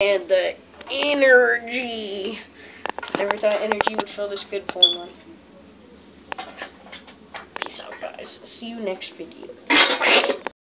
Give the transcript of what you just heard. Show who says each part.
Speaker 1: And the energy. Never thought energy would feel this good for one. Peace out, guys. See you next video.